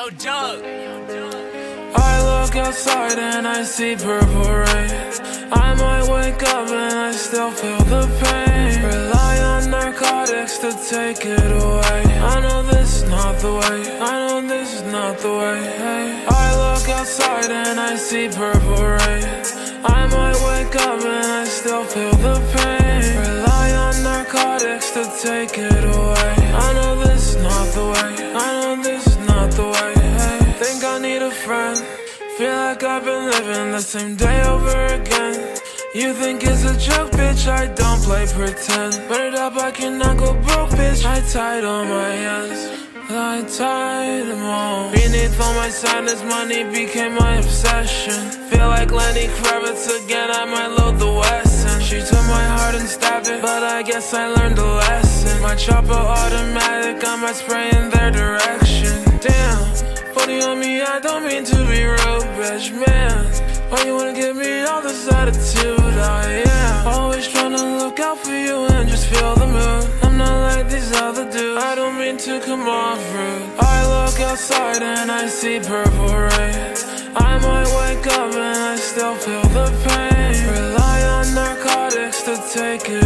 yo, Doug. I look outside and I see purple rain. I might wake up and I still feel the pain. Rely on narcotics to take it away. I know this is not the way. I know this is not the way. Hey. I look outside and I see purple rain. I might wake up Feel like I've been living the same day over again. You think it's a joke, bitch? I don't play pretend. Burn it up, I cannot go broke, bitch. I tied all my hands. I tied them all. Beneath all my sadness, money became my obsession. Feel like Lenny Kravitz again, I might load the Wesson. She took my heart and stabbed it, but I guess I learned a lesson. My chopper automatic, I might spray in their direction. Damn. Funny on me, I don't mean to be rude, bitch, man. Why you wanna give me all this attitude? I am always trying to look out for you and just feel the mood. I'm not like these other dudes. I don't mean to come off rude. I look outside and I see purple rain. I might wake up and I still feel the pain. Rely on narcotics to take it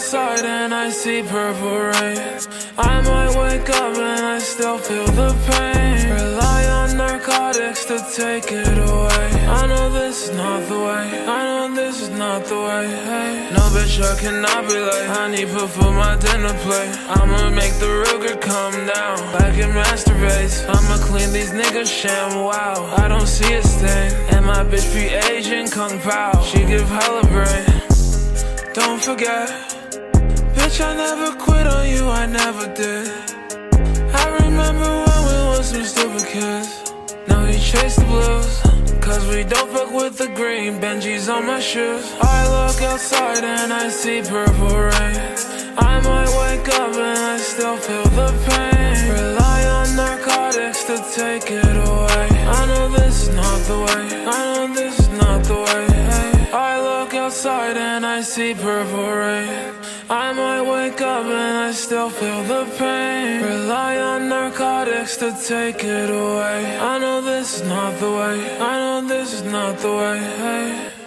outside and I see purple rain. I might wake up and I still feel the pain. Rely on narcotics to take it away. I know this is not the way. I know this is not the way. Hey. No bitch, I cannot be late. I need put for my dinner plate. I'ma make the Ruger come down. Back and masturbate. I'ma clean these niggas sham. Wow, I don't see a stain. And my bitch be Asian Kung Pao. She give hella brain. Don't forget, bitch, I never quit on you, I never did. I remember when we was some stupid kids. Now we chase the blues, cause we don't fuck with the green. Benji's on my shoes. I look outside and I see purple rain. I might wake up and I still feel the pain. Rely on narcotics to take it away. I know this is not the way. I know this is not the way. I look outside and I see purple rain. I might wake up and I still feel the pain. Rely on narcotics to take it away. I know this is not the way. I know this is not the way. Hey.